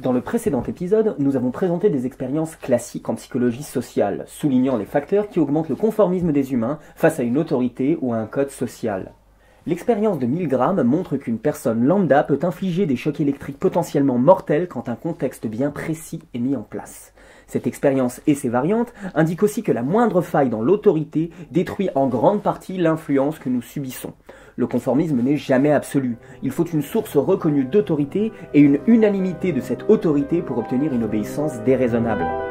Dans le précédent épisode, nous avons présenté des expériences classiques en psychologie sociale, soulignant les facteurs qui augmentent le conformisme des humains face à une autorité ou à un code social. L'expérience de Milgram montre qu'une personne lambda peut infliger des chocs électriques potentiellement mortels quand un contexte bien précis est mis en place. Cette expérience et ses variantes indiquent aussi que la moindre faille dans l'autorité détruit en grande partie l'influence que nous subissons. Le conformisme n'est jamais absolu. Il faut une source reconnue d'autorité et une unanimité de cette autorité pour obtenir une obéissance déraisonnable.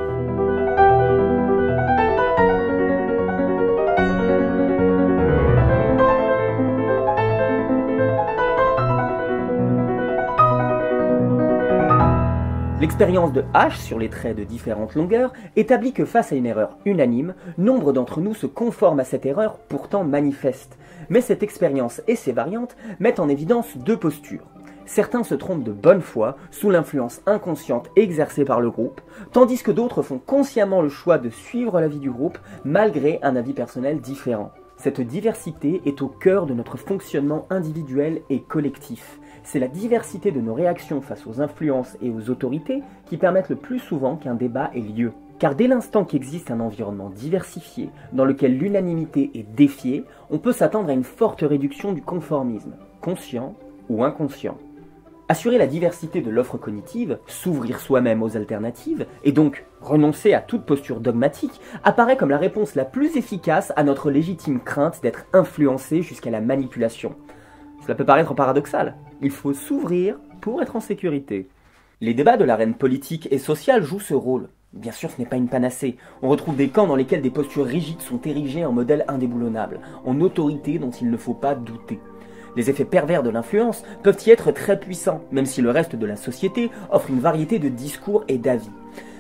L'expérience de H sur les traits de différentes longueurs établit que face à une erreur unanime, nombre d'entre nous se conforment à cette erreur pourtant manifeste. Mais cette expérience et ses variantes mettent en évidence deux postures. Certains se trompent de bonne foi sous l'influence inconsciente exercée par le groupe, tandis que d'autres font consciemment le choix de suivre l'avis du groupe malgré un avis personnel différent. Cette diversité est au cœur de notre fonctionnement individuel et collectif. C'est la diversité de nos réactions face aux influences et aux autorités qui permettent le plus souvent qu'un débat ait lieu. Car dès l'instant qu'existe un environnement diversifié, dans lequel l'unanimité est défiée, on peut s'attendre à une forte réduction du conformisme, conscient ou inconscient. Assurer la diversité de l'offre cognitive, s'ouvrir soi-même aux alternatives, et donc renoncer à toute posture dogmatique, apparaît comme la réponse la plus efficace à notre légitime crainte d'être influencé jusqu'à la manipulation. Cela peut paraître paradoxal. Il faut s'ouvrir pour être en sécurité. Les débats de l'arène politique et sociale jouent ce rôle. Bien sûr, ce n'est pas une panacée. On retrouve des camps dans lesquels des postures rigides sont érigées en modèle indéboulonnable, en autorité dont il ne faut pas douter. Les effets pervers de l'influence peuvent y être très puissants, même si le reste de la société offre une variété de discours et d'avis.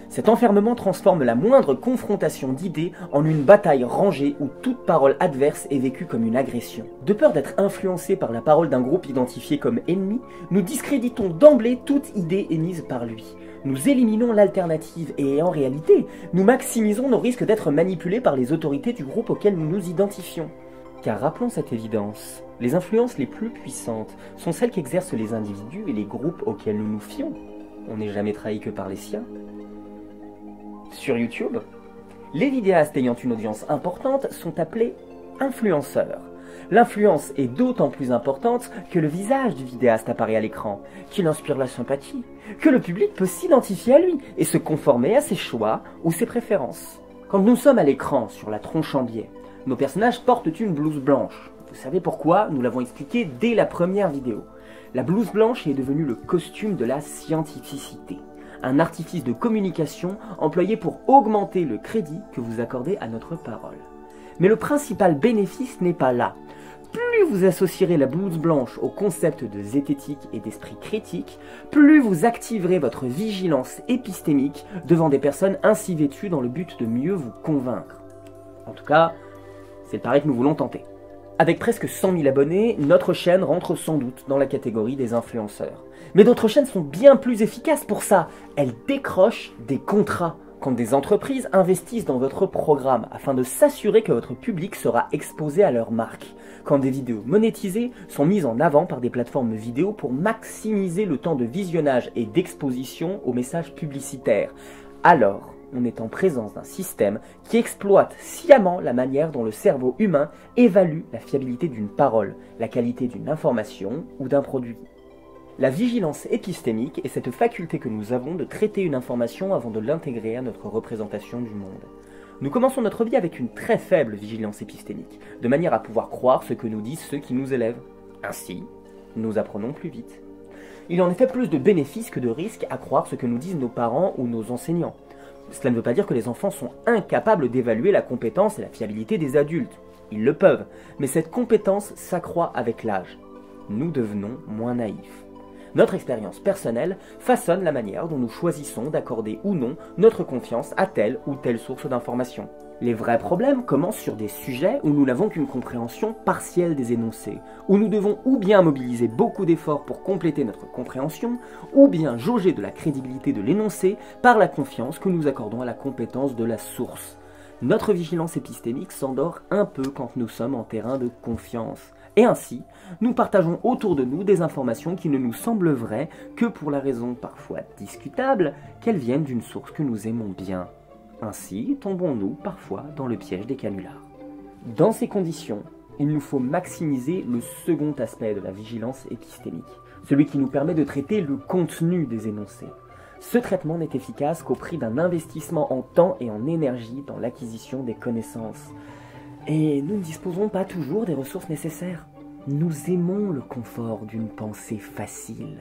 Cet enfermement transforme la moindre confrontation d'idées en une bataille rangée où toute parole adverse est vécue comme une agression. De peur d'être influencé par la parole d'un groupe identifié comme ennemi, nous discréditons d'emblée toute idée émise par lui. Nous éliminons l'alternative et en réalité, nous maximisons nos risques d'être manipulés par les autorités du groupe auquel nous nous identifions. Car rappelons cette évidence, les influences les plus puissantes sont celles qu'exercent les individus et les groupes auxquels nous nous fions. On n'est jamais trahi que par les siens. Sur YouTube, les vidéastes ayant une audience importante sont appelés influenceurs. L'influence est d'autant plus importante que le visage du vidéaste apparaît à l'écran, qu'il inspire la sympathie, que le public peut s'identifier à lui et se conformer à ses choix ou ses préférences. Quand nous sommes à l'écran sur la tronche en biais, nos personnages portent une blouse blanche. Vous savez pourquoi Nous l'avons expliqué dès la première vidéo. La blouse blanche est devenue le costume de la scientificité un artifice de communication employé pour augmenter le crédit que vous accordez à notre parole. Mais le principal bénéfice n'est pas là. Plus vous associerez la blouse blanche au concept de zététique et d'esprit critique, plus vous activerez votre vigilance épistémique devant des personnes ainsi vêtues dans le but de mieux vous convaincre. En tout cas, c'est le pari que nous voulons tenter. Avec presque 100 000 abonnés, notre chaîne rentre sans doute dans la catégorie des influenceurs. Mais d'autres chaînes sont bien plus efficaces pour ça. Elles décrochent des contrats quand des entreprises investissent dans votre programme afin de s'assurer que votre public sera exposé à leur marque. Quand des vidéos monétisées sont mises en avant par des plateformes vidéo pour maximiser le temps de visionnage et d'exposition aux messages publicitaires. Alors, on est en présence d'un système qui exploite sciemment la manière dont le cerveau humain évalue la fiabilité d'une parole, la qualité d'une information ou d'un produit. La vigilance épistémique est cette faculté que nous avons de traiter une information avant de l'intégrer à notre représentation du monde. Nous commençons notre vie avec une très faible vigilance épistémique, de manière à pouvoir croire ce que nous disent ceux qui nous élèvent. Ainsi, nous apprenons plus vite. Il en est fait plus de bénéfices que de risques à croire ce que nous disent nos parents ou nos enseignants. Cela ne veut pas dire que les enfants sont incapables d'évaluer la compétence et la fiabilité des adultes. Ils le peuvent, mais cette compétence s'accroît avec l'âge. Nous devenons moins naïfs. Notre expérience personnelle façonne la manière dont nous choisissons d'accorder ou non notre confiance à telle ou telle source d'information. Les vrais problèmes commencent sur des sujets où nous n'avons qu'une compréhension partielle des énoncés, où nous devons ou bien mobiliser beaucoup d'efforts pour compléter notre compréhension, ou bien jauger de la crédibilité de l'énoncé par la confiance que nous accordons à la compétence de la source. notre vigilance épistémique s'endort un peu quand nous sommes en terrain de confiance. Et ainsi, nous partageons autour de nous des informations qui ne nous semblent vraies que pour la raison parfois discutable qu'elles viennent d'une source que nous aimons bien. Ainsi tombons-nous parfois dans le piège des canulars. Dans ces conditions, il nous faut maximiser le second aspect de la vigilance épistémique, celui qui nous permet de traiter le contenu des énoncés. Ce traitement n'est efficace qu'au prix d'un investissement en temps et en énergie dans l'acquisition des connaissances. Et nous ne disposons pas toujours des ressources nécessaires. Nous aimons le confort d'une pensée facile,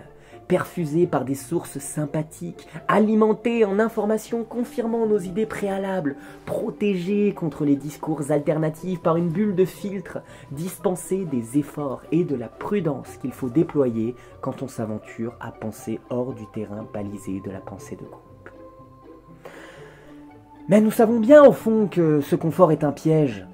perfusée par des sources sympathiques, alimentée en informations confirmant nos idées préalables, protégée contre les discours alternatifs par une bulle de filtre, dispensée des efforts et de la prudence qu'il faut déployer quand on s'aventure à penser hors du terrain balisé de la pensée de groupe. Mais nous savons bien au fond que ce confort est un piège.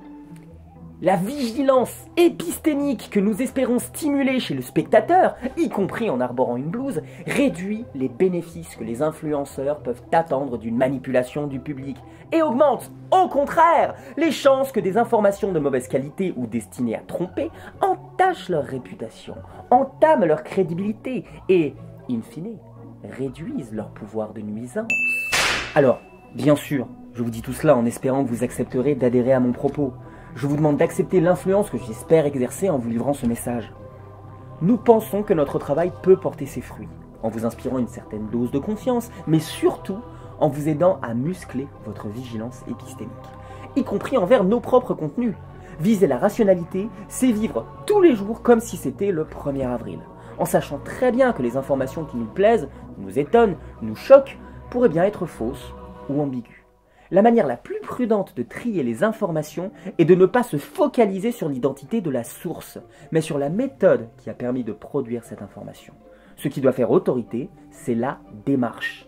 La vigilance épistémique que nous espérons stimuler chez le spectateur, y compris en arborant une blouse, réduit les bénéfices que les influenceurs peuvent attendre d'une manipulation du public et augmente, au contraire, les chances que des informations de mauvaise qualité ou destinées à tromper entachent leur réputation, entament leur crédibilité et, in fine, réduisent leur pouvoir de nuisance. Alors, bien sûr, je vous dis tout cela en espérant que vous accepterez d'adhérer à mon propos je vous demande d'accepter l'influence que j'espère exercer en vous livrant ce message. Nous pensons que notre travail peut porter ses fruits, en vous inspirant une certaine dose de confiance, mais surtout en vous aidant à muscler votre vigilance épistémique, y compris envers nos propres contenus. Viser la rationalité, c'est vivre tous les jours comme si c'était le 1er avril, en sachant très bien que les informations qui nous plaisent, nous étonnent, nous choquent, pourraient bien être fausses ou ambiguës. La manière la plus prudente de trier les informations est de ne pas se focaliser sur l'identité de la source, mais sur la méthode qui a permis de produire cette information. Ce qui doit faire autorité, c'est la démarche.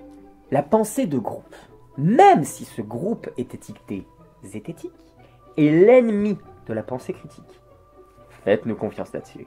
La pensée de groupe, même si ce groupe est étiqueté zététique, est l'ennemi de la pensée critique. Faites-nous confiance là-dessus.